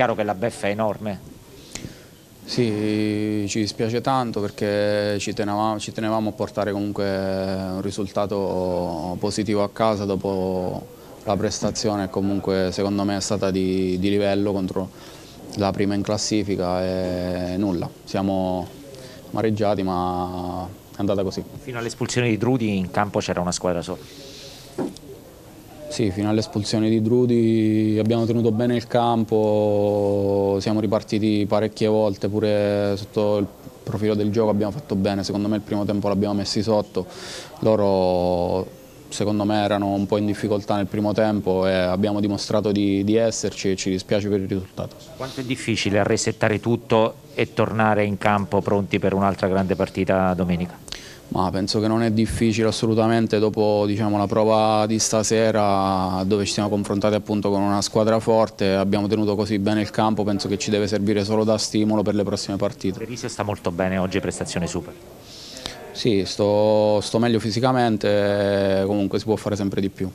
chiaro che la beffa è enorme. Sì, ci dispiace tanto perché ci tenevamo, ci tenevamo a portare comunque un risultato positivo a casa dopo la prestazione comunque secondo me è stata di, di livello contro la prima in classifica e nulla, siamo mareggiati ma è andata così. Fino all'espulsione di Drudi in campo c'era una squadra sola. Sì, fino all'espulsione di Drudi abbiamo tenuto bene il campo, siamo ripartiti parecchie volte, pure sotto il profilo del gioco abbiamo fatto bene, secondo me il primo tempo l'abbiamo messi sotto, loro secondo me erano un po' in difficoltà nel primo tempo e abbiamo dimostrato di, di esserci e ci dispiace per il risultato. Quanto è difficile resettare tutto e tornare in campo pronti per un'altra grande partita domenica? Ma penso che non è difficile assolutamente dopo diciamo, la prova di stasera dove ci siamo confrontati appunto con una squadra forte, abbiamo tenuto così bene il campo, penso che ci deve servire solo da stimolo per le prossime partite. Trevisio sta molto bene oggi, prestazione super. Sì, sto, sto meglio fisicamente, comunque si può fare sempre di più.